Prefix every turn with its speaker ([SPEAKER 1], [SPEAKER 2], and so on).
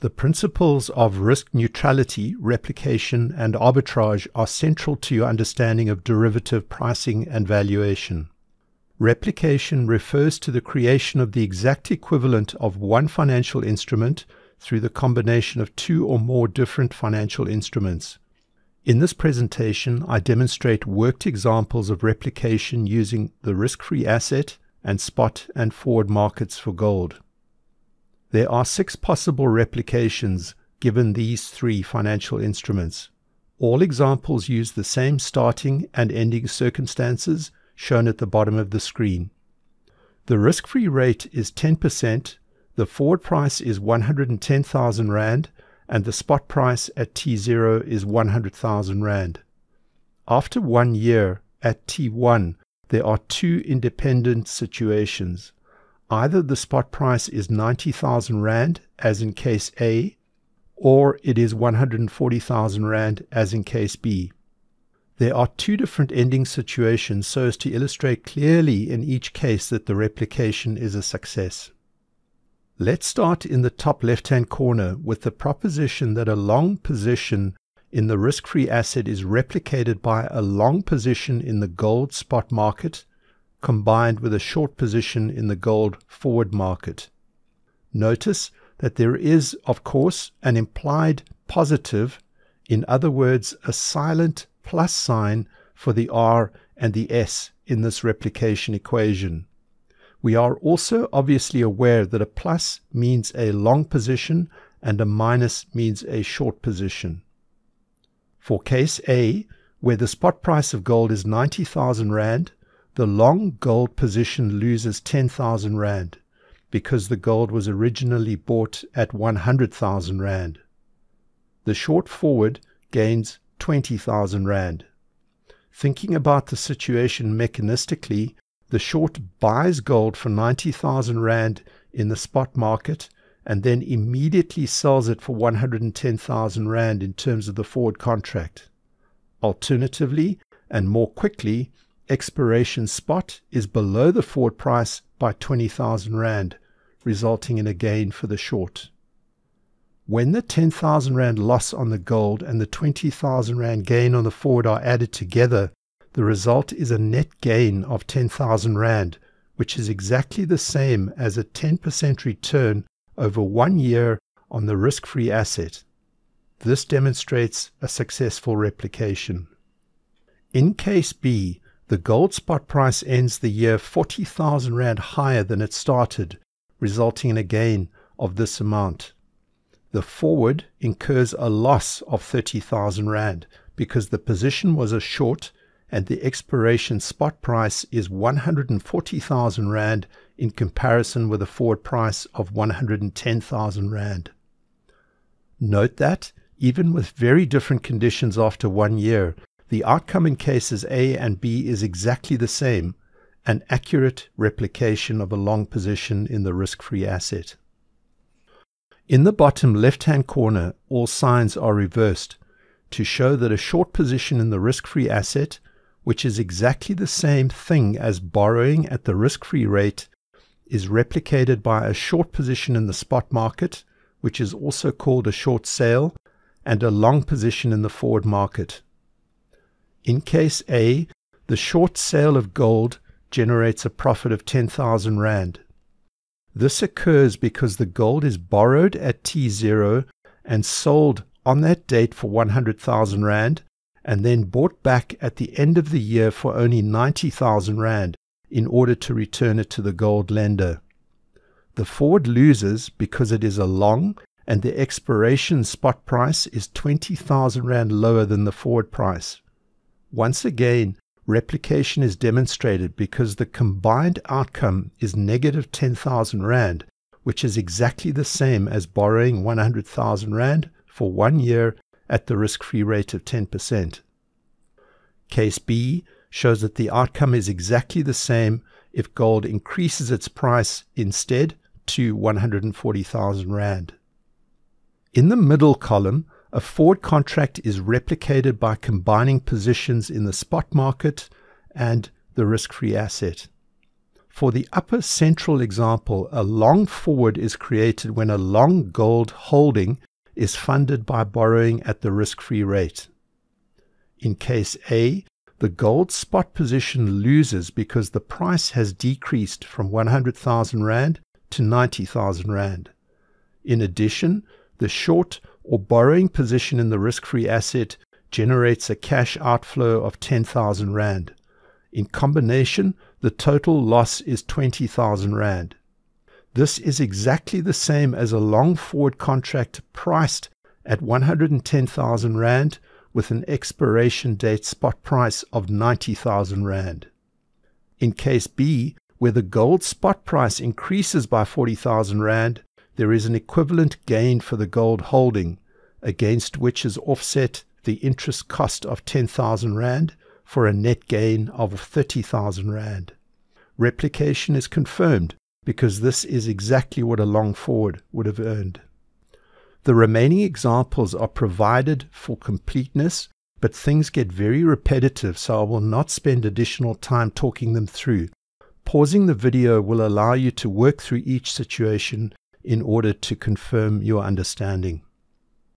[SPEAKER 1] The principles of risk neutrality, replication, and arbitrage are central to your understanding of derivative pricing and valuation. Replication refers to the creation of the exact equivalent of one financial instrument through the combination of two or more different financial instruments. In this presentation, I demonstrate worked examples of replication using the risk-free asset and spot and forward markets for gold. There are six possible replications given these three financial instruments. All examples use the same starting and ending circumstances shown at the bottom of the screen. The risk-free rate is 10%, the forward price is 110,000 Rand, and the spot price at T0 is 100,000 Rand. After one year, at T1, there are two independent situations. Either the spot price is 90,000 Rand, as in case A, or it is 140,000 Rand, as in case B. There are two different ending situations so as to illustrate clearly in each case that the replication is a success. Let's start in the top left-hand corner with the proposition that a long position in the risk-free asset is replicated by a long position in the gold spot market combined with a short position in the gold forward market. Notice that there is, of course, an implied positive, in other words, a silent plus sign for the R and the S in this replication equation. We are also obviously aware that a plus means a long position and a minus means a short position. For case A, where the spot price of gold is 90,000 Rand, the long gold position loses 10,000 Rand because the gold was originally bought at 100,000 Rand. The short forward gains 20,000 Rand. Thinking about the situation mechanistically, the short buys gold for 90,000 Rand in the spot market and then immediately sells it for 110,000 Rand in terms of the forward contract. Alternatively, and more quickly, expiration spot is below the forward price by 20,000 Rand, resulting in a gain for the short. When the 10,000 Rand loss on the gold and the 20,000 Rand gain on the forward are added together, the result is a net gain of 10,000 Rand, which is exactly the same as a 10% return over one year on the risk free asset. This demonstrates a successful replication. In case B, the gold spot price ends the year 40,000 Rand higher than it started, resulting in a gain of this amount. The forward incurs a loss of 30,000 Rand because the position was a short and the expiration spot price is 140,000 Rand in comparison with a forward price of 110,000 Rand. Note that, even with very different conditions after one year, the outcome in cases A and B is exactly the same, an accurate replication of a long position in the risk-free asset. In the bottom left-hand corner, all signs are reversed to show that a short position in the risk-free asset, which is exactly the same thing as borrowing at the risk-free rate, is replicated by a short position in the spot market, which is also called a short sale, and a long position in the forward market. In case A, the short sale of gold generates a profit of 10,000 Rand. This occurs because the gold is borrowed at T0 and sold on that date for 100,000 Rand and then bought back at the end of the year for only 90,000 Rand in order to return it to the gold lender. The forward loses because it is a long and the expiration spot price is 20,000 Rand lower than the forward price. Once again, replication is demonstrated because the combined outcome is negative 10,000 Rand, which is exactly the same as borrowing 100,000 Rand for one year at the risk free rate of 10%. Case B shows that the outcome is exactly the same if gold increases its price instead to 140,000 Rand. In the middle column, a forward contract is replicated by combining positions in the spot market and the risk free asset. For the upper central example, a long forward is created when a long gold holding is funded by borrowing at the risk free rate. In case A, the gold spot position loses because the price has decreased from 100,000 Rand to 90,000 Rand. In addition, the short or borrowing position in the risk free asset generates a cash outflow of 10,000 Rand. In combination, the total loss is 20,000 Rand. This is exactly the same as a long forward contract priced at 110,000 Rand with an expiration date spot price of 90,000 Rand. In case B, where the gold spot price increases by 40,000 Rand, there is an equivalent gain for the gold holding, against which is offset the interest cost of 10,000 Rand for a net gain of 30,000 Rand. Replication is confirmed because this is exactly what a long forward would have earned. The remaining examples are provided for completeness, but things get very repetitive, so I will not spend additional time talking them through. Pausing the video will allow you to work through each situation in order to confirm your understanding.